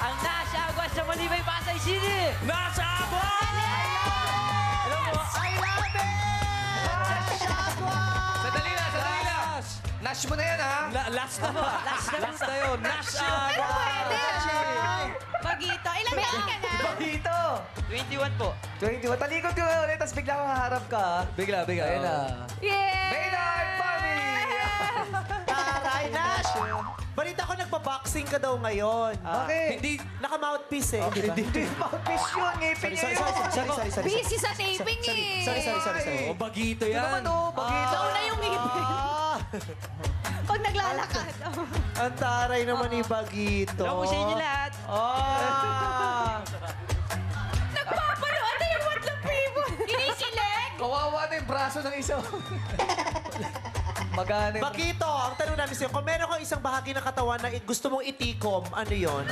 ang nasa agwas sa Malibay, Pasay City. Nasa agwas! Alam mo, I love it! Nasa agwas! Sadali na, sadali na. Nash mo na yan, ha? La last na ba? Last na, ah. last na yun. Nash agwas! Pwede! Bagito. Ilang taon ka na? Bagito! 21 po. 21. Talikod ko ulit, tapos bigla kang haharap ka. Bigla, bigla. Ayun na. Ah. Yay! Maynard! Nagpa-boxing ka daw ngayon. Bakit? Hindi, Naka-mouthpiece eh, di ba? Hindi mouthpiece yun, ngipin Sorry, niya sorry, yun. sorry, sorry, sorry, sorry. Busy sa taping Sorry, eh. sorry, sorry, sorry, sorry. oh, bagito Ito yan. naman oh, bagito. Nauna yung ngipin. Ah, Pag naglalakad. ang taray naman ni Bagito. Alam mo sa inyo lahat. Ah! Nagpapalo. Ano yung what the people? Kinikilig. Kawawa na yung braso ng isa. Magana yung... Bagito, ang tanong namin sa'yo, kung meron kang isang bahagi ng katawan na gusto mong itikom, ano yon?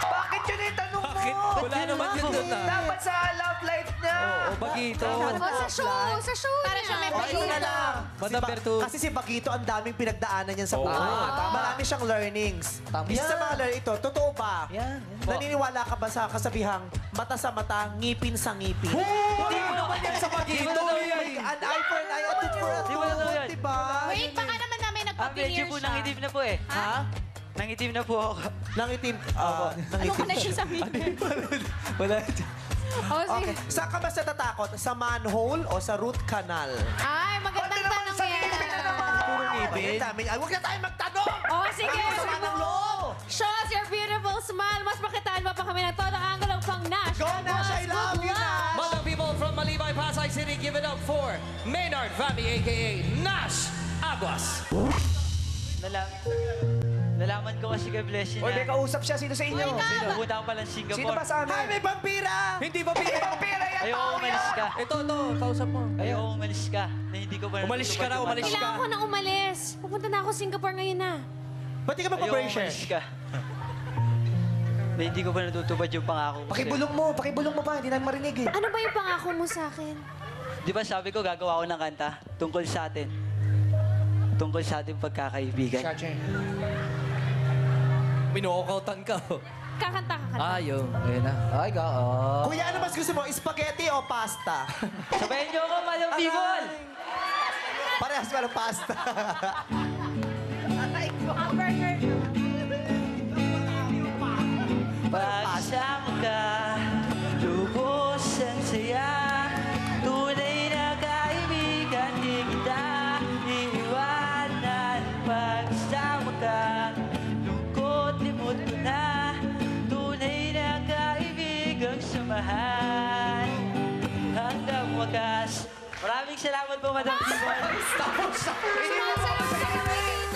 Bakit yun yung tanong mo? Bakit? Wala naman yun doon ah. Dapat sa love life niya. Oo, bagito. O, sa show. Sa show Para siya may O, ito na lang. Madam Si Ba- Bertu. Kasi si Bagito, ang daming pinagdaanan niyan sa buhay. Tama. Marami siyang learnings. Tama. Isa sa Yan. mga learning ito, totoo ba? Yan. Naniniwala ka ba sa kasabihang mata sa mata, ngipin sa ngipin? Hindi mo naman yan sa bagito. May an eye for an eye, a tooth for a na tooth, Ah, medyo nagpa-veneer po siya. nangitim na po eh. Ha? Nangitim na po ako. Nangitim. Ah, Ano nangitim. connection sa ngipin? Wala. Oh, Okay. sige. Saan ka ba sa natatakot? Sa manhole o sa root canal? Ay, magandang tanong yan. Puro ngipin. Dami. Ay, huwag na tayo magtanong! Oh, sige. Ang sama ng loob! Show us your beautiful smile. Mas makitaan mo pa kami ng todo angle pang Nash. Go, Nash! I love you, Nash! Mga people from Malibay, Pasay City, give it up for Maynard Family, a.k.a. Nash Aguas. Nalam Nalaman ko kasi kay Blessing Oy, may na kausap siya. Sino sa inyo? pupunta ko pala ng Singapore. Sino ba sa amin? Ay, may vampira! Hindi ba pira? Pira yan, tao umalis ka. Ito, ito, kausap mo. Ayoko umalis ka. Na hindi ko pa Umalis ka na, umalis ka. Kailangan ko na umalis. Pupunta na ako Singapore ngayon na. Ba't di ka Ayoko magpa-bracer? umalis ka. Na hindi ko pa natutupad yung pangako ko. sa'yo. Pakibulong mo, pakibulong mo pa. Hindi namin marinig eh. Ano ba yung pangako mo sa akin? Di ba sabi ko gagawa ko ng kanta tungkol sa atin? Tungkol sa ating pagkakaibigan. Minokautan ka. oh. Kakanta ka kanta. Ayaw. Ayun na. Ay, ga. Oh. Kuya, ano mas gusto mo? Spaghetti o pasta? Sabayan niyo ako, Madam People! Parehas pa ng pasta. samahan Hanggang wakas Maraming salamat po, Madam People. Sumasayaw, sayaw.